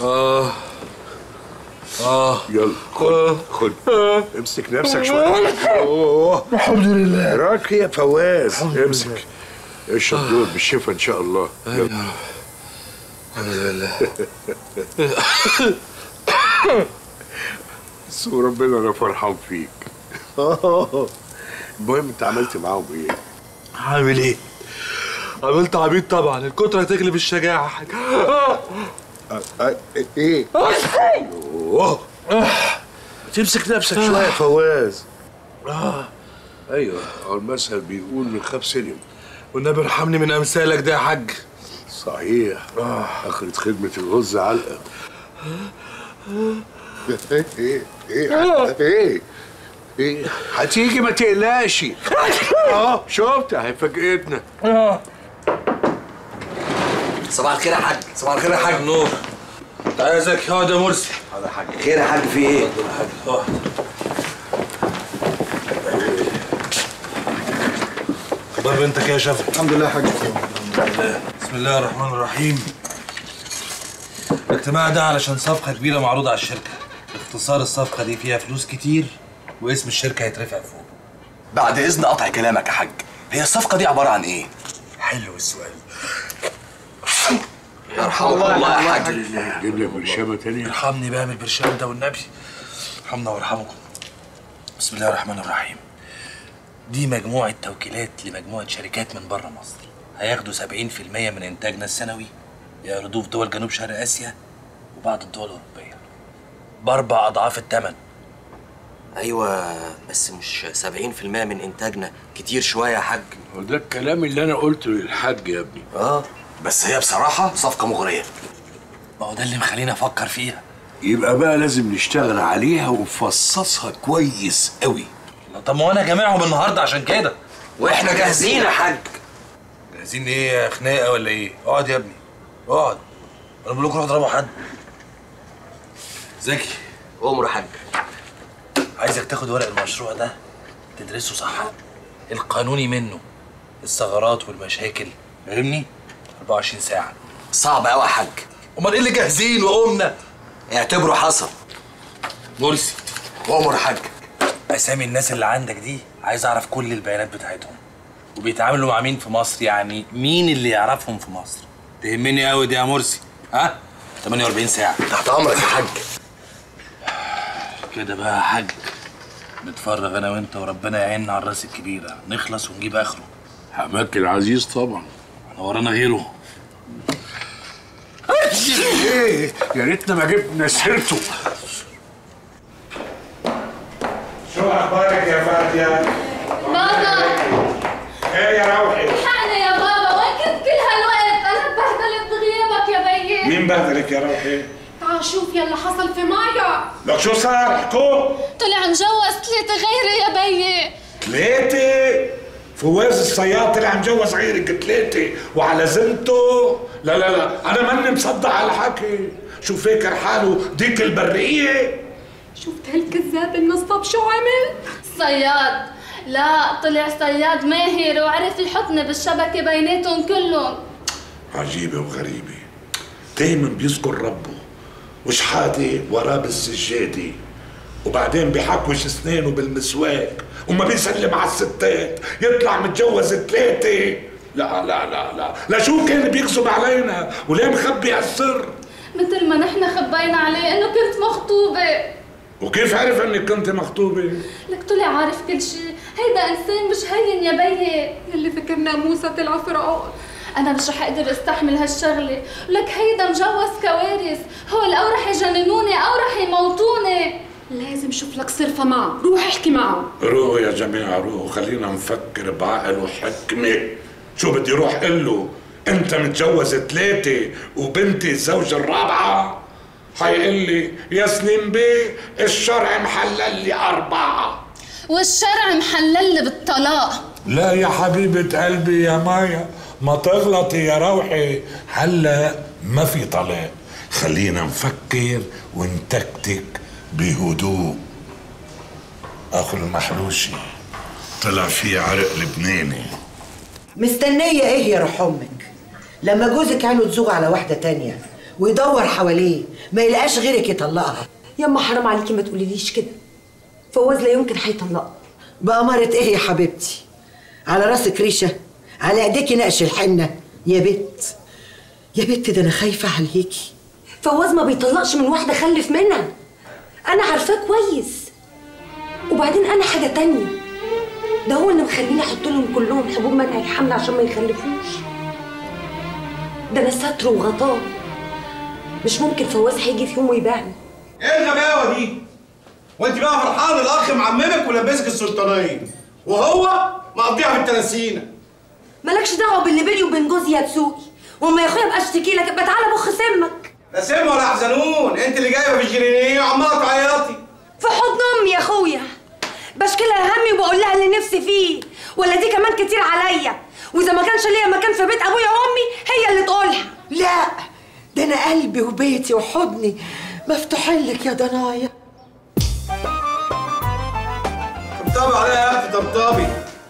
آه آه يلا خد خد. امسك نفسك شوية. الحمد لله. راك يا فواز. امسك. اشرب دول بالشفا إن شاء الله. يلا. الحمد لله. بس وربنا أنا فرحان فيك. المهم أنت عملت معاهم إيه؟ عامل إيه؟ عملت عبيط طبعا. الكترة تغلب الشجاعة. إيه؟ أوه! تمسك نفسك شوية. يا فواز. أيوه هو المثل بيقول من خاف سلم. والنبي ارحمني من أمثالك ده يا حاج. صحيح. آخرة خدمة الغز علقة إيه؟ إيه؟ إيه إيه؟ إيه؟ هتيجي ما تقلقش. آه شفت؟ هيفاجئتنا. صباح الخير يا حاج. صباح الخير يا حاج. نور عايزك اقعد يا مرسي. حاضر يا حاج. خير يا حاج في إيه؟ اتفضل يا حاج اقعد أخبار بنتك يا شفا؟ الحمد لله يا حاج. بسم الله الرحمن الرحيم. الاجتماع ده علشان صفقة كبيرة معروضة على الشركة. باختصار الصفقة دي فيها فلوس كتير واسم الشركة هيترفع فوق. بعد إذن قطع كلامك يا حاج. هي الصفقة دي عبارة عن إيه؟ حلو السؤال. يرحمك. الله يا حاج جيب لي برشامة تانية. ارحمني بقى من البرشام ده والنبي. ارحمنا وارحمكم. بسم الله الرحمن الرحيم. دي مجموعة توكيلات لمجموعة شركات من بره مصر. هياخدوا 70% من إنتاجنا السنوي يعرضوه في دول جنوب شرق آسيا وبعض الدول الأوروبية بأربع أضعاف الثمن أيوه بس مش 70% من إنتاجنا. كتير شوية يا حاج. وده الكلام اللي أنا قلته للحاج يا ابني. آه. بس هي بصراحة صفقة مغرية. ما هو ده اللي مخليني أفكر فيها. يبقى بقى لازم نشتغل عليها ونفصصها كويس قوي. طب ما أنا جامعهم النهاردة عشان كده. وإحنا جاهزين يا حاج. جاهزين إيه خناقة ولا إيه؟ اقعد يا ابني. اقعد. أنا بقول لكم روحوا اضربوا حد. زكي. أمر يا حاج. عايزك تاخد ورق المشروع ده تدرسه صح. القانوني منه. الثغرات والمشاكل. فاهمني؟ 24 ساعة. صعب قوي يا حاج. أمال إيه اللي جاهزين وقمنا؟ اعتبره حصل. مرسي أمر يا حاج أسامي الناس اللي عندك دي عايز أعرف كل البيانات بتاعتهم. وبيتعاملوا مع مين في مصر؟ يعني مين اللي يعرفهم في مصر؟ تهمني قوي دي يا مرسي. ها؟ 48 ساعة. تحت أمرك يا حاج. كده بقى يا حاج. نتفرغ أنا وأنت وربنا يعيننا على الراس الكبيرة. نخلص ونجيب آخره. حماك العزيز طبعا. إحنا ورانا غيره. إيه يا ريتنا ما جبنا سيرته. شو أخبارك يا فادية؟ بابا. إيه يا روحي؟ الحقني يا بابا وين كنت كل هالوقت؟ أنا اتبهدلت بغيابك يا بيي. مين بهدلك يا روحي؟ تعال شوف يلي حصل في مايا. لك شو صار؟ احكوا طلع مجوز ثلاثة غيري يا بيي. ثلاثة فواز الصياد طلع مجوز غيرك ثلاثة وعلى زنته لا لا لا أنا ماني مصدق على الحكي. شو فاكر حاله ديك البرية. شفت هالكذاب النصاب شو عمل؟ صياد. لا طلع صياد ماهر وعرف يحطني بالشبكة بيناتهم كلهم. عجيبة وغريبة. دايما بيذكر ربه. وشحاتة وراه بالسجادة. وبعدين بيحكوش اسنانه بالمسواك وما بيسلم على الستات يطلع متجوز ثلاثة. لا لا لا لا. لا شو كان بيكذب علينا؟ وليه مخبي السر؟ مثل ما نحن خبينا عليه إنه كنت مخطوبة. وكيف عرف إنك كنت مخطوبة؟ لك طلع عارف كل شيء هيدا إنسان مش هين يا بيي. يلي فكرنا موسى طلع فرعون. أنا مش رح أقدر أستحمل هالشغلة. لك هيدا مجوز كوارث. هول أو رح يجننوني أو رح يموتوني. لازم شوف لك صرفة معه. روح احكي معه. روحوا يا جماعة روحوا خلينا نفكر بعقل وحكمة. شو بدي روح قل له؟ أنت متجوز ثلاثة وبنتي الزوجة الرابعة. حيقول لي يا سليم بيه الشرع محلل لي أربعة. والشرع محلل لي بالطلاق. لا يا حبيبة قلبي يا مايا ما تغلطي يا روحي. هلا ما في طلاق. خلينا نفكر ونتكتك بهدوء. أخو المحروشي طلع فيه عرق لبناني. مستنية إيه يا روح أمك؟ لما جوزك عينه تزوغ على واحدة تانية ويدور حواليه ما يلقاش غيرك يطلقها. يما حرام عليكي ما تقوليليش كده. فواز لا يمكن هيطلقها. بأمارة إيه يا حبيبتي؟ على رأسك ريشة على إيديكي نقش الحنة. يا بت يا بت ده أنا خايفة عليكي. فواز ما بيطلقش من واحدة خلف منها. أنا عارفاه كويس. وبعدين أنا حاجة تانية. ده هو اللي مخليني أحط لهم كلهم حبوب منع الحمل عشان ما يخلفوش. ده أنا ستر وغطاه. مش ممكن فواز هيجي في يوم ويبيعني. إيه الغباوة دي؟ وأنت بقى فرحان الأخ معممك ولبسك السلطانية. وهو مقضيها بالتنسينة. مالكش دعوة باللي بيني وبين جوزي يا تسوقي. وما يا أخويا ابقى اشتكي لك ابقى تعالى بخ سمك. لا سم ولا حزنون انت اللي جايبه في الجنينية وعمالة تعيطي. في حضن أمي يا أخويا. بشكلها همي وبقول لها اللي نفسي فيه. ولا دي كمان كتير عليا. وإذا ما كانش ليا مكان في بيت أبويا وأمي هي اللي تقولها. لا ده أنا قلبي وبيتي وحضني. مفتوحين لك يا ضنايا طبطبي عليها يا أختي طبطبي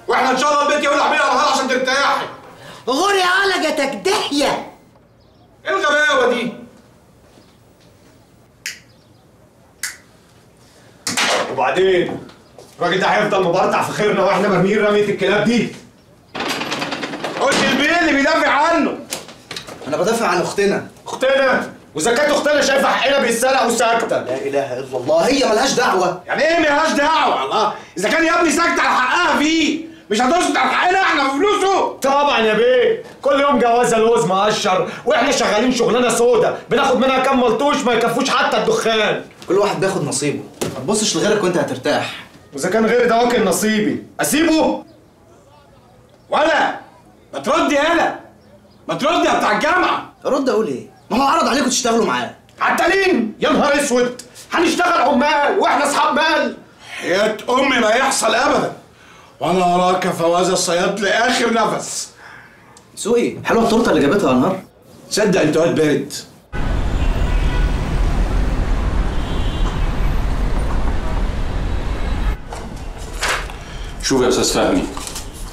وإحنا إن شاء الله البيت يولع بينا نهار عشان ترتاحي. غوري علقتك دهية. إيه الغباوة دي؟ وبعدين الراجل ده هيفضل مبرطع في خيرنا وإحنا مرميين رمية الكلاب دي. قلت البيه اللي بيدافع عنه. أنا بدافع عن أختنا. أختنا؟ كانت أختنا شايفة حقنا بيتسرق وساكته لا إله إلا الله. هي ملهاش دعوة. يعني إيه ملهاش دعوة؟ الله. إذا كان يا ابني ساكت على حقها فيه مش هتسكت على حقنا إحنا في فلوسه طبعا يا بيه. كل يوم جوازة لوز مقشر وإحنا شغالين شغلانة سودا بناخد منها كام ملطوش ما يكفوش حتى الدخان. كل واحد بياخد نصيبه. ما تبصش لغيرك وانت هترتاح. وإذا كان غيري ده واكل نصيبي. أسيبه! ولا! ما تردي يالا ما تردي يا بتاع الجامعة! ارد أقول إيه؟ ما هو عرض عليكم تشتغلوا معاه عتالين يا نهار أسود! هنشتغل عمال وإحنا أصحاب مال! حياة أمي ما يحصل ابدا. وأنا أراك فواز الصياد لآخر نفس. سوقي حلوة التورتة اللي جابتها يا نهار. صدق أنت واد بارد. شوف يا أستاذ فهمي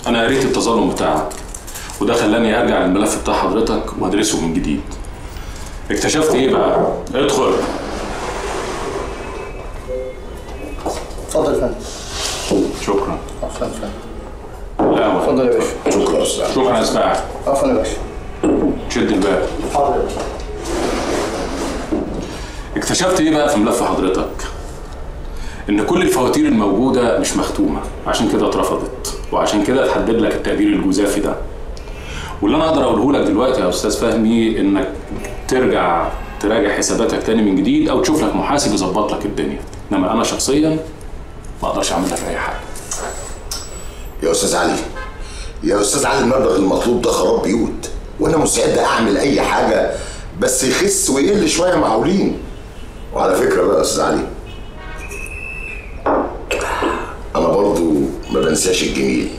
أنا قريت التظلم بتاعك وده خلاني أرجع للملف بتاع حضرتك وأدرسه من جديد. اكتشفت إيه بقى؟ ادخل. اتفضل يا فندم. شكرا. عفوا يا فندم. لا اتفضل يا باشا. شكرا. يا أستاذ. شكرا يا اسماعيل عفوا يا باشا. شد الباب. حاضر باشا. اكتشفت إيه بقى في ملف حضرتك؟ إن كل الفواتير الموجودة مش مختومة. عشان كده اترفضت. وعشان كده اتحدد لك التقدير الجزافي ده. واللي أنا أقدر أقوله لك دلوقتي يا أستاذ فهمي إنك ترجع تراجع حساباتك تاني من جديد أو تشوف لك محاسب يظبط لك الدنيا. إنما أنا شخصيا ما أقدرش أعمل لك أي حاجة. يا أستاذ علي يا أستاذ علي المبلغ المطلوب ده خراب بيوت. وأنا مستعد أعمل أي حاجة بس يخس ويقل شوية معقولين وعلى فكرة بقى يا أستاذ علي أنا برضو ما بنساش الجميل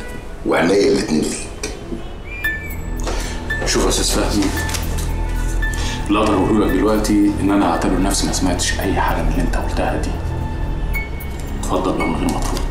وعينيا الاتنين ليك شوف يا أستاذ فهمي اللي أقدر أقوله لك دلوقتي إن أنا أعتبر نفسي ما سمعتش أي حاجة من اللي أنت قلتها دي. اتفضل بقى من غير ما ترد